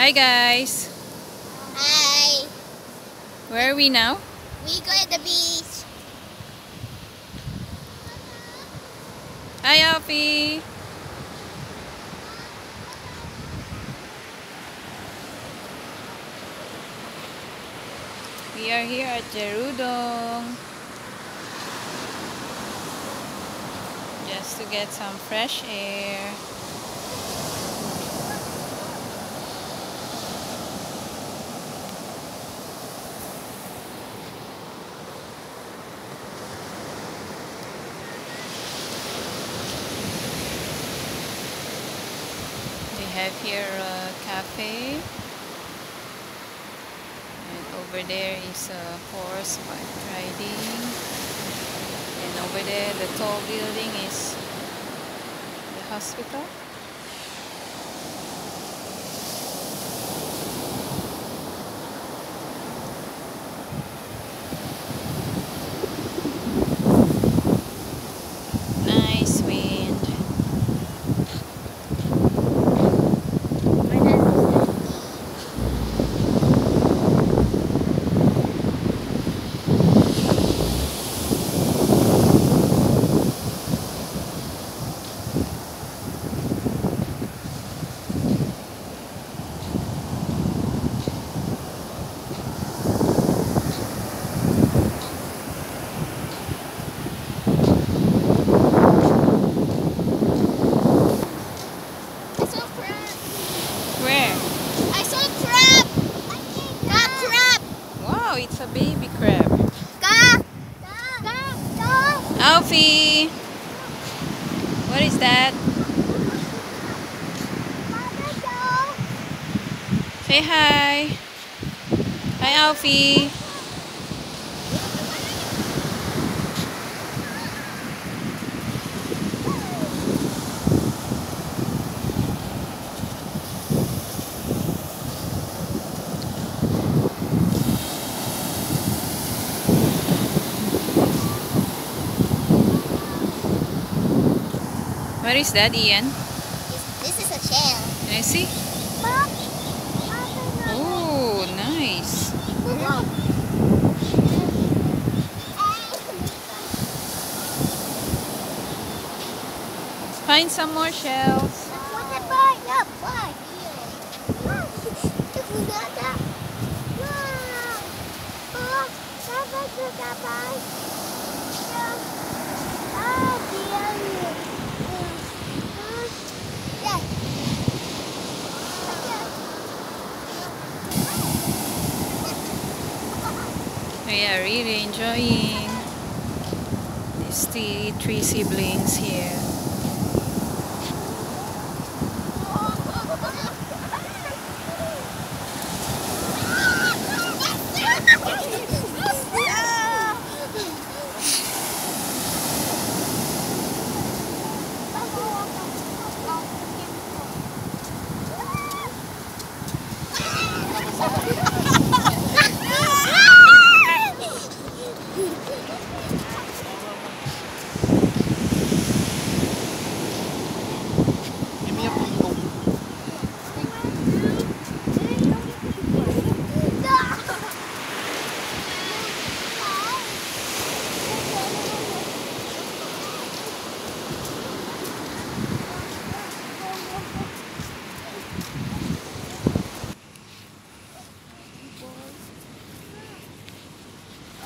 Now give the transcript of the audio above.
Hi guys. Hi. Where are we now? We go at the beach. Hi Alfi. We are here at Jerudong. Just to get some fresh air. Have here a cafe. And over there is a horseback riding. And over there, the tall building is the hospital. Nice wind. I saw crab. Where? I saw crab. Ka crab. Wow, it's a baby crab. Ka. Ka. Ka. Alfi! What is that? Say hi. Hi, Alfi. What is that, Ian? This is a shell. Can I see? Oh, nice. Find some more shells. We are really enjoying these three, three siblings here. あ!